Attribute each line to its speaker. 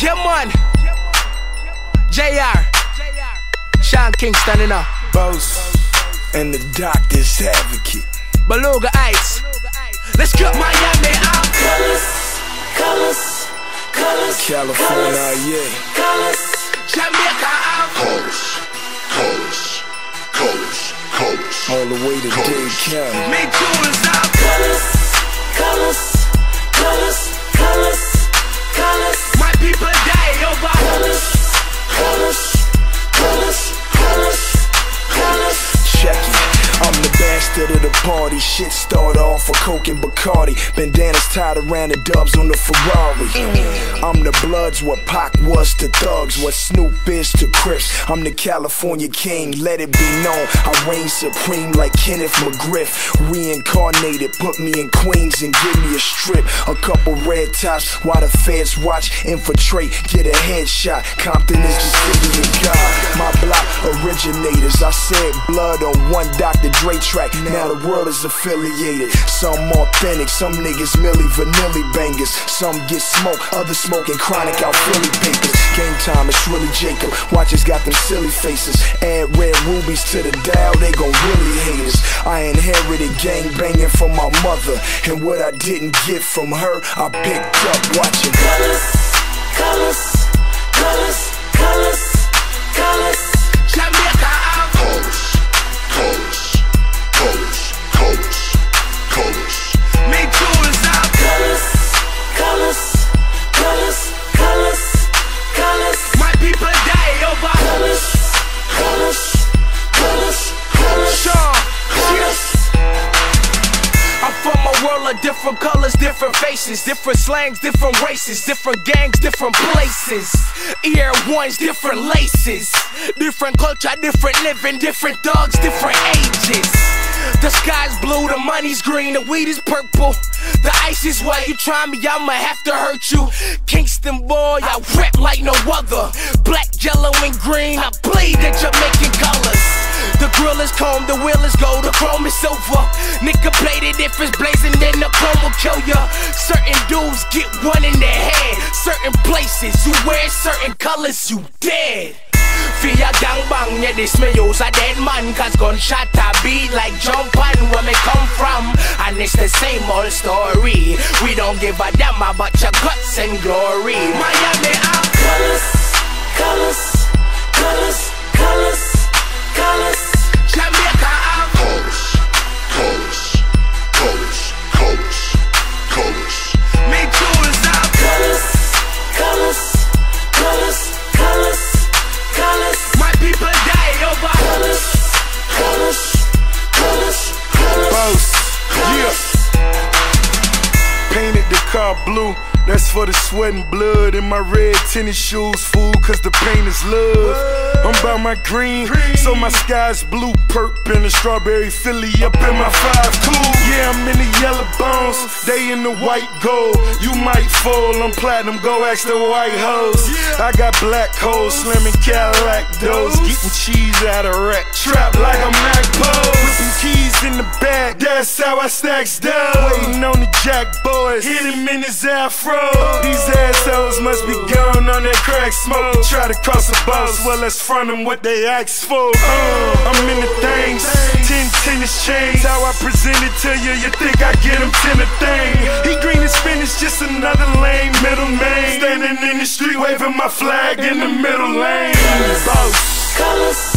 Speaker 1: Yeah, man. JR. Sean Kingston, you know.
Speaker 2: Boss and the doctor's advocate.
Speaker 1: Beluga Heights. Let's get Miami out.
Speaker 3: Colors, colors, colors,
Speaker 2: California, yeah.
Speaker 3: colors.
Speaker 1: Jamaica out.
Speaker 4: Colors, colors, colors, colors.
Speaker 2: All the way to Dade County.
Speaker 1: Me jewels out.
Speaker 3: Colors, colors, colors, colors,
Speaker 2: party. Shit started off for Coke and Bacardi. Bandanas tied around the dubs on the Ferrari. I'm the Bloods, what Pac was to thugs, what Snoop is to Crips. I'm the California king, let it be known. I reign supreme like Kenneth McGriff. Reincarnated, put me in Queens and give me a strip. A couple red tops while the feds watch. Infiltrate, get a headshot. Compton is the city of God. My block originators. I said blood on one Dr. Dre track. Now the world is affiliated. Some authentic, some niggas Milli Vanilli bangers. Some get smoke, others smoking chronic out Philly papers. Game time, it's really Jacob. Watchers got them silly faces. Add red rubies to the dial, they gon' really hate us. I inherited gang banging from my mother. And what I didn't get from her, I picked up watching.
Speaker 3: Colors, colors, colors,
Speaker 1: different colors, different faces, different slangs, different races, different gangs, different places. Ear ones, different laces, different culture, different living, different dogs, different ages. The sky's blue, the money's green, the weed is purple. The ice is white, you try me, I'ma have to hurt you. Kingston boy, I rap like no other. Black, yellow, and green, I bleed colors. The grill is comb, the wheel is gold, the chrome is silver. Nigga plated if it's blazing, then the chrome will kill ya. Certain dudes get one in their head. Certain places you wear certain colors, you dead. Fear gang bang, yeah, this me use a dead man Cause gunshot a beat like jump on where me come from And it's the same old story We don't give a damn about your guts and glory Miami
Speaker 2: Car blue. That's for the sweat and blood in my red tennis shoes, fool, cause the pain is love. I'm by my green, so my sky's blue, perp and the strawberry Philly up in my five cool. Yeah, I'm in the yellow bones, they in the white gold. You might fall, I'm platinum, go ask the white hoes. I got black hoes, slamming Cadillac doors, getting cheese out of rack, trap like a Mac. With some keys in the bag, that's how I stacks down. Waiting on the jack boys, hit him in his afro. These assholes must be gone on that crack smoke. Try to cross the boss, well, let's front them what they ask for. Uh, I'm in the things, 10 tennis chains. How I present it to you, you think I get him 10 a thing. He green and spinach, just another lame middle name. Standing in the street, waving my flag in the middle lane. Boss.
Speaker 3: Colors,